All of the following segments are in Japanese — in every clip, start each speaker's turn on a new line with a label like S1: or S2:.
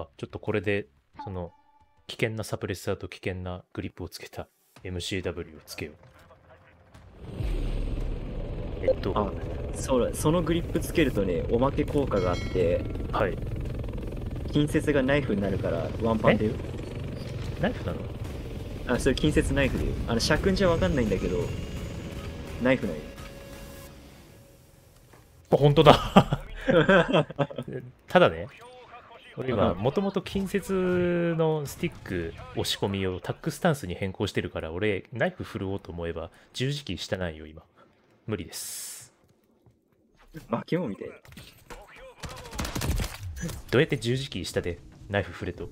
S1: あ、ちょっとこれで、その、危険なサプレッサーと危険なグリップをつけた MCW をつけよう。えっと、
S2: あそそのグリップつけるとねおまけ効果があって
S1: はい。
S2: 近接がナイフになるからワンパンでよ
S1: ナイフなの？
S2: あそれ近接ナイフでよあの尺君じゃわかんないんだけどナイフなんよ
S1: あ、本当だ。ただね、俺今、
S2: うん
S1: もともと近接のスティック押し込みをタックスタンスに変更してるから、俺、ナイフ振るおうと思えば、十字キー下ないよ、今。無理です。
S2: 化け物みたいな
S1: どうやって十字キー下でナイフ振れと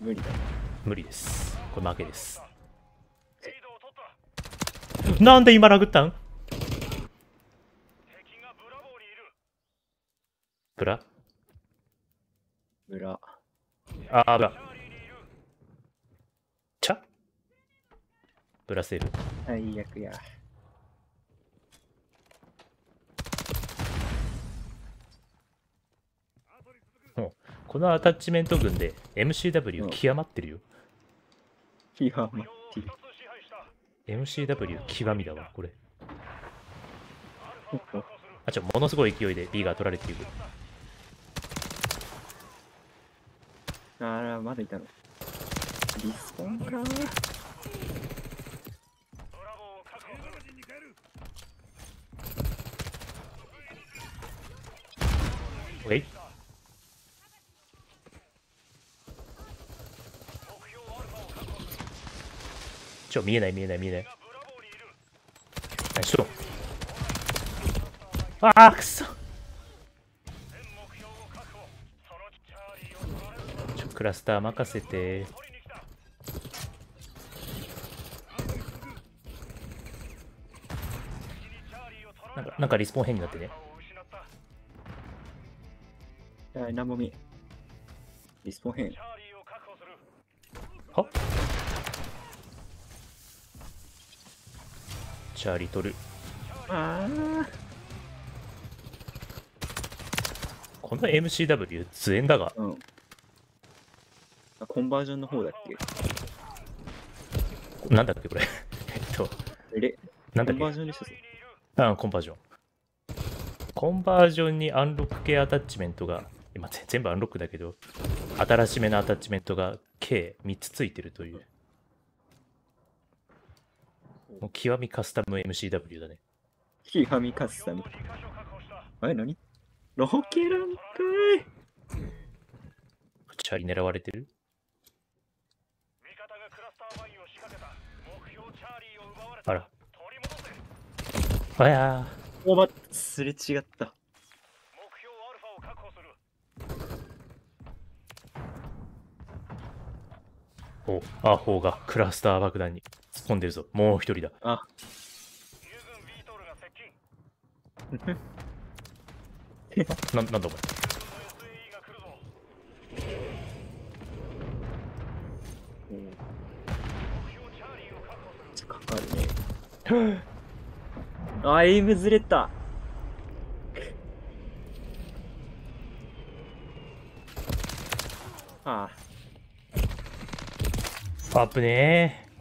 S2: 無理だ
S1: 無理です。これ負けです。なんで今殴ったん？ブラ？
S2: 裏
S1: あー、ブラ。チャブラセル。
S2: 最悪や
S1: このアタッチメント群で MCW
S2: うん
S1: 極まってるよ。
S2: ヒハマっていう
S1: MCW 極みだわ、これ。あ、ちょ、ものすごい勢いで B が取られている。
S2: あらまだいたの。リスポンか
S1: えい。ちょ、見えない見えない見えない。何しろああ、くそ。クラスター任せて。なんか、なんかリスポーン変になってね。
S2: はい何も見えリスポン変
S1: は？チャーリー取る。
S2: ああ
S1: この MCW 強えんだが。
S2: うんあコンバージョンの方だっけ？
S1: なんだっけこれ？えっと、
S2: レコンバー
S1: なんだっけ？
S2: ジョンでしょそれ
S1: あ、コンバージョン。コンバージョンにアンロック系アタッチメントが、今ぜ全部アンロックだけど、新しめのアタッチメントが計3つついてるという。もう極みカスタム MCW だね。
S2: ヒハミカスタム。あれ？何？ロケランか
S1: チャーリー狙われてる？あや
S2: ーおますれ違った
S1: ー。お、アホがクラスター爆弾に突っ込んでるぞ。もう一人だ。
S2: あ
S1: な、なんだお前。
S2: かかるねあエイムずれたあ
S1: あぶねえ。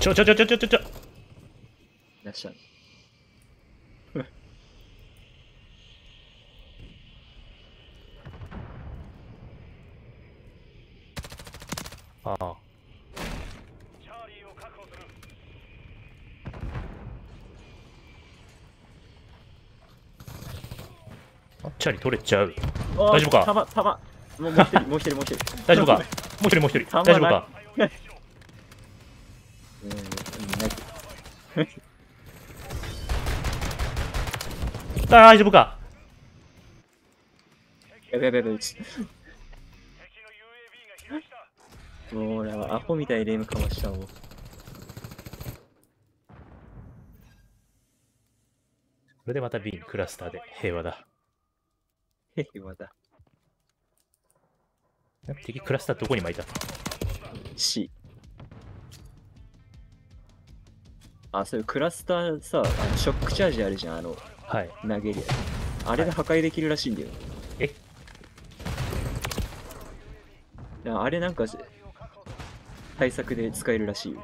S1: ちょちょちょちょちょちょちょ。
S2: いらっしゃる
S1: ああ。あチャリ取れちゃう。大
S2: 大
S1: 丈夫か？
S2: たまたま。もう一人もう一人もう一人。
S1: 大丈夫か？もう一人もう一人。大丈夫か？大丈夫か？
S2: やべやべやべもう俺はアホみたいにレームかましたもん
S1: これでまた B クラスターで平和だ。
S2: まだ
S1: 敵クラスターどこに巻いた
S2: C あそういうクラスターさあのショックチャージあるじゃんあの
S1: はい。
S2: 投げるやあれで破壊できるらしいんだよ。
S1: え？
S2: いやあれなんか対策で使えるらしいよ。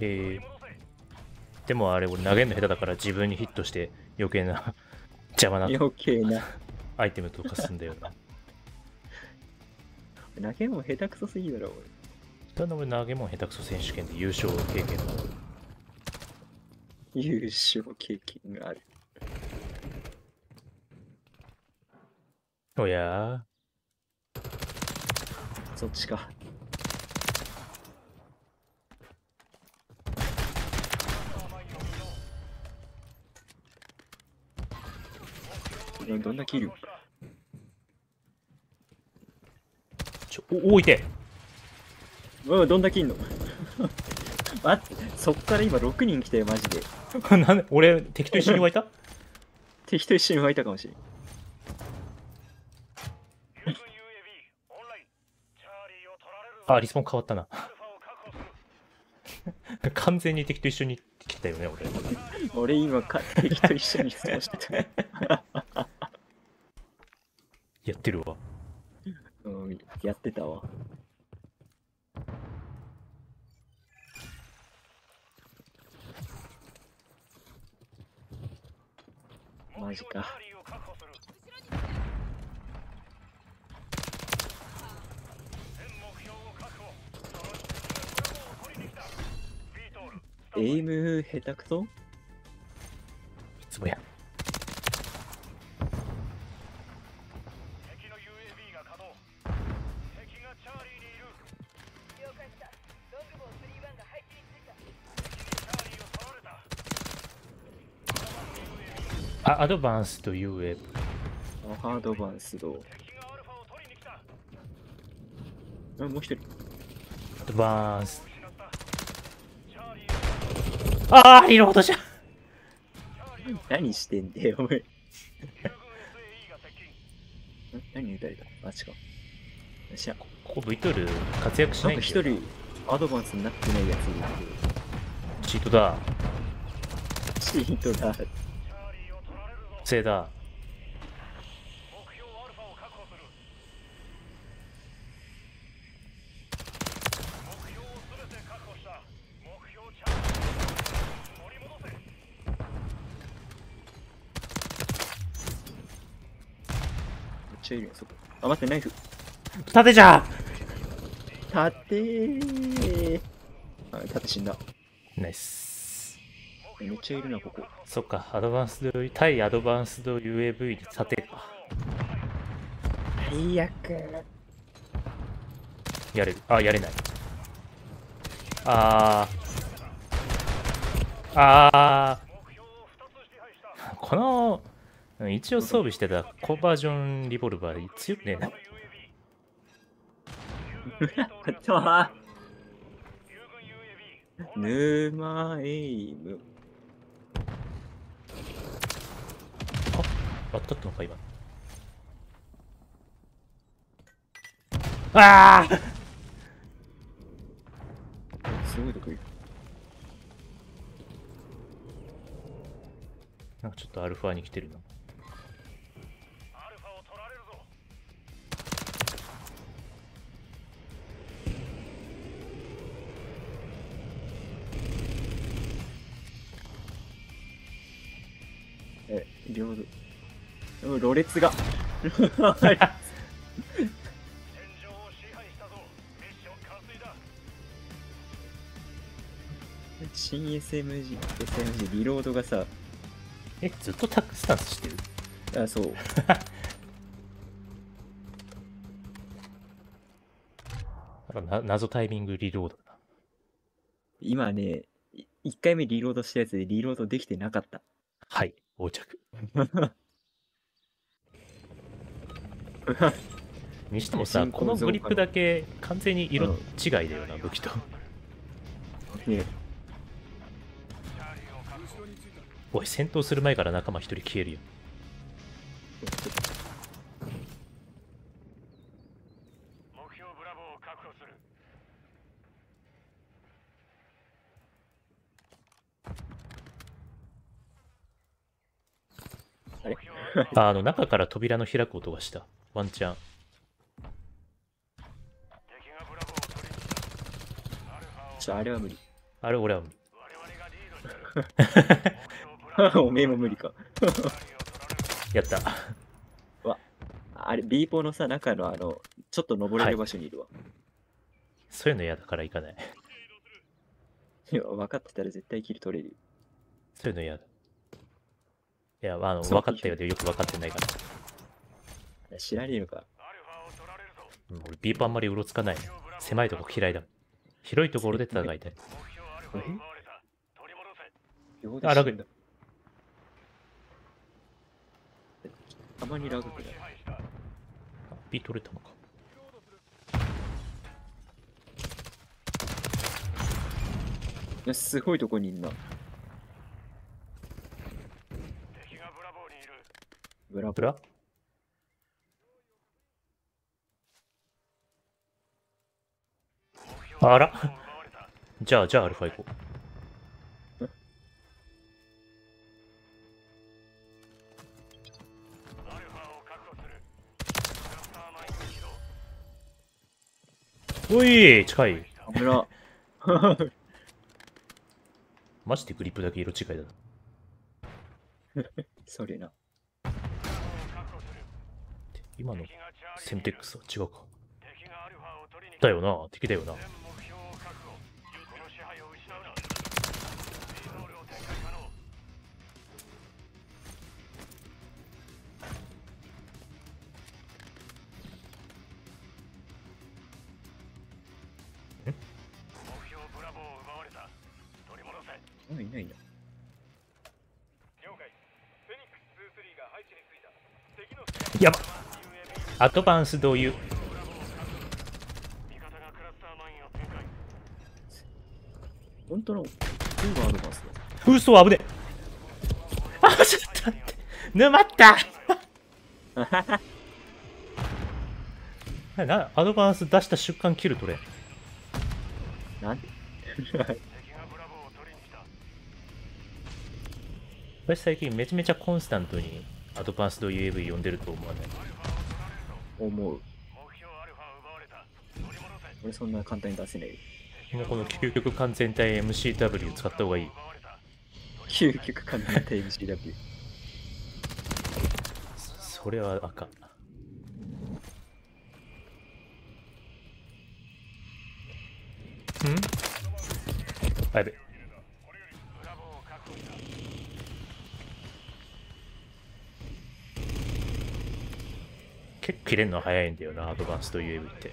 S1: えー、でもあれ俺投げるの下手だから自分にヒットして余計な 邪魔な
S2: 余計な。
S1: アイテムとかすんだよな。
S2: 投げも下手くそすぎだろ、
S1: ただ俺投げも下手くそ選手権で優勝経験がある。
S2: 俺。優勝経験がある。
S1: おや？
S2: そっちか。どどんなキル？
S1: ちょ、お、おいて
S2: うん、どんだけいんの待って、そっから今6人来たよ、マジで。
S1: なんで俺、敵と一緒に湧いた
S2: 敵と一緒に湧いたかもしれん。
S1: あ、リスポン変わったな。完全に敵と一緒に来たよね、俺。
S2: 俺今か、敵と一緒に質問してた。
S1: やってるわ。
S2: うん、やってたわ。マジか。エイム下手くそ？
S1: いつもや。アドバンスと UA。
S2: あハードバンスド。あ、もう一人。
S1: アドバンス。あー、リロードじゃん
S2: 何してんだよ、お前。ん 何撃たれたあ、違う。しゃ。
S1: ここ V トール活躍し
S2: な
S1: なんいんだよ
S2: か一人、アドバンスになってないやついる
S1: チートだ。
S2: チートだ。
S1: せいだ。
S2: ちゃいるよ、そこ。あ、待って、ナイフ。
S1: 縦じゃ
S2: 縦ー。あ、縦死んだ。
S1: ナイス。
S2: めっちゃいるな、ここ。
S1: そっか、アドバンスド、対アドバンスド UAV に縦か。
S2: 最悪。
S1: やれる。あ、やれない。あー。あー。この、うん一応装備してたコンバージョンリボルバー強くねえな。
S2: ちょは沼エイム。
S1: あったったのか、今。あー
S2: すごいとこいる。
S1: なんかちょっとアルファに来てるな。
S2: え、領土。うん、ろれつが。新 SMG、SMG リロードがさ、
S1: え、ずっとタックスタンスしてる？
S2: あ、そう。
S1: な謎タイミングリロードだな。
S2: 今ね、い一回目リロードしたやつでリロードできてなかった。
S1: はい、横着。にしてもさ、このグリップだけ完全に色違いだよな、武器と。
S2: ね
S1: おい、戦闘する前から仲間一人消えるよ。
S2: あれ？
S1: あ あの中から扉の開く音がしたワンチャン
S2: ちょ、あれは無理。
S1: あれ俺は
S2: おめえも無理か。
S1: やった
S2: あれ、ビーポのさ、中のあの、ちょっと登れる場所にいるわ。
S1: そういうの嫌だから行かない
S2: い、や、分かってたら絶対キル取れるよ。
S1: そういうの嫌だいやあの分かったようでよく分かってないから
S2: 知らねえのか。
S1: うん俺ビープあんまりうろつかない狭いとこ嫌いだ広いところで戦いたいあラグ
S2: たまにラグく。
S1: ビー取れたのか
S2: すごいとこにいんな。ブラ。
S1: ブラ？あら。じゃあじゃあアルファ行こう。おい近い。
S2: 危な。
S1: マジでグリップだけ色違いだな。
S2: それな。
S1: 今のセンテックスは違うか。だよな敵だよな
S2: いないな。
S1: やば。アドバンスどういう
S2: 本当の、フーバーアドバンスだ。
S1: 嘘危ねえ。あちょっと待って。沼った。なアドバンス出した瞬間キル取れ。
S2: なんで？
S1: 私最近めちゃめちゃコンスタントにアドバンスド UAV 読んでると思わない？
S2: 思う。俺そんな簡単に出せないよ。
S1: もうこの究極完全体 MCW 使った方がいい
S2: 究極完全体 MCW。
S1: そそれは赤ん？あやべ結構切れるの早いんだよなアドバンスと UAV って。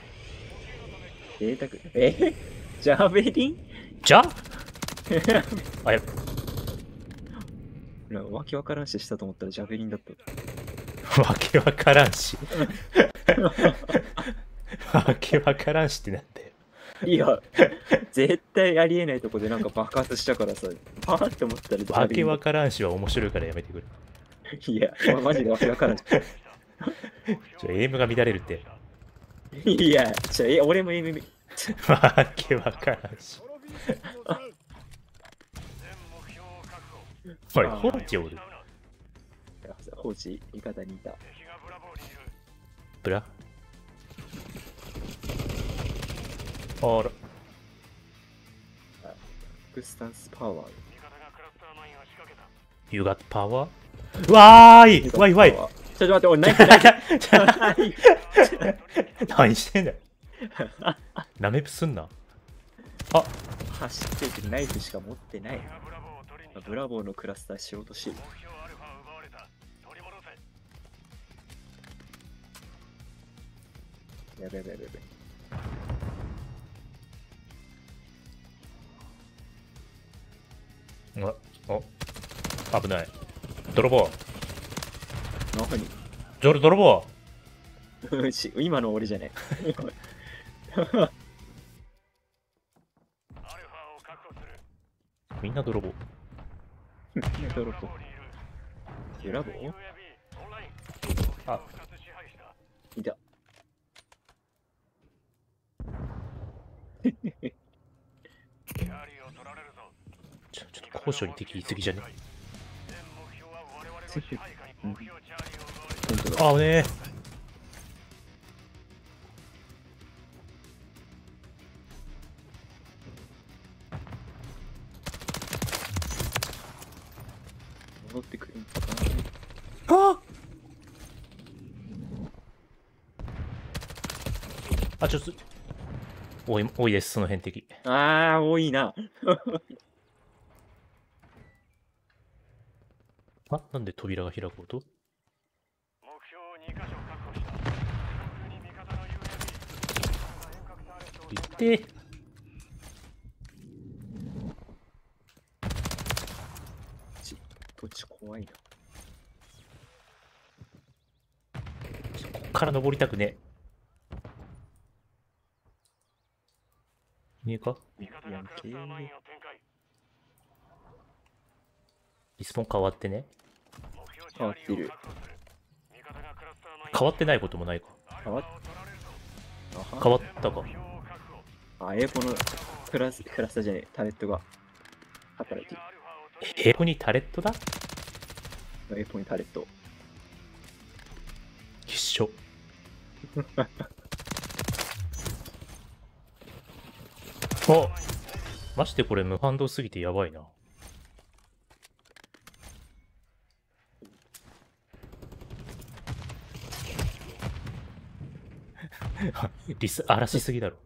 S2: 贅沢。え？ジャベリン？
S1: じゃ？あや。べ
S2: なんかわけわからんししたと思ったらジャベリンだった。
S1: わけわからんし。わけわからんしってなんだよ。
S2: いや、絶対ありえないとこでなんか爆発したからさ、パーって思ったらジャベリンだ
S1: わけわからんしは面白いからやめてくれ。
S2: いや、まマジでわけわからんし。
S1: ちょエイムが乱れるって。
S2: いや、ちょ、え、俺も夢見、
S1: わけわからんし。おい放置おる。
S2: 放置、味方にいた。
S1: ブラ？あら。
S2: クスタンスパワー。
S1: You got power? わーい！わいわい
S2: ちょっと待って、俺ナイフナイフ
S1: 何してんだよ。なめぷすんな。あ。
S2: 走ってるけどナイフしか持ってない。ブラボーのクラスターしようとし。やべやべやべやべ。
S1: あお危ない。泥棒
S2: 何
S1: ジョル泥棒
S2: 今の俺じゃない。
S1: みんな泥棒
S2: ドロップ。ブラボー
S1: あ
S2: いた。
S1: ちょちょっと高所に敵いすぎじゃね？
S2: うん
S1: あおね
S2: 戻ってくる。んか
S1: あ。あちょっと多い多いですその辺的
S2: なあー、多いな。
S1: あなんで扉が開こうと
S3: 目標を2箇所確保した。すぐに味方の UAV。遠隔ターレットを
S1: 行って
S2: 土地怖いな。
S1: こっから登りたくね見えか？
S3: 味方がクラスターマインを展開。
S1: リスポン変わってね
S2: 変わってる
S1: 変わってないこともないか
S2: 変わっ
S1: 変わったか。
S2: あ、エーポのクラス、クラスターじゃねえ、タレットが働いて
S3: 敵がアルファを取り
S1: えここにタレットだ？
S2: る。エーポにタレット。
S1: 一緒 あましてこれ無反動すぎてやばいな リス荒らしすぎだろ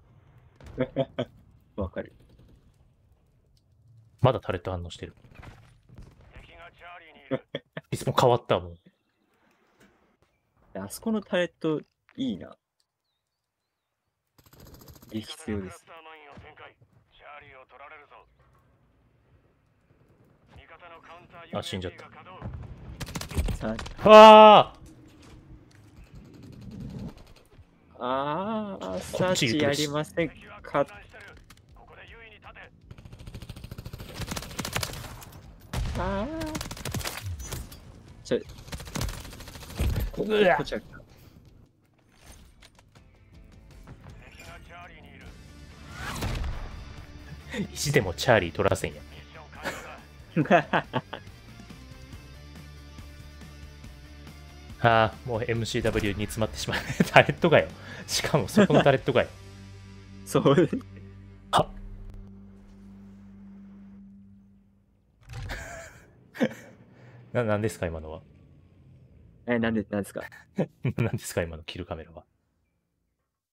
S2: わかる。
S1: まだタレット反応してる。
S3: 敵がチャーリーにいる。
S1: リスポン変わったもん。
S2: あそこのタレット、いいな。激必要です。
S1: あ死んじゃった。あ。
S2: ああー、
S1: こ
S2: サーチやりませんか
S3: 混乱してるここで優位に立て。
S2: ああ。ちょ、こ、
S1: うわ
S2: こっちは
S3: 敵がチャーリーにいる。
S1: ー 意地でもチャーリー取らせんや。ああもう MCW に詰まってしまう タレットがよしかもそこのタレットがよ
S2: そう。
S1: は。な何ですか今のは。
S2: え、なんで、なんですか？
S1: 何ですか今のキルカメラは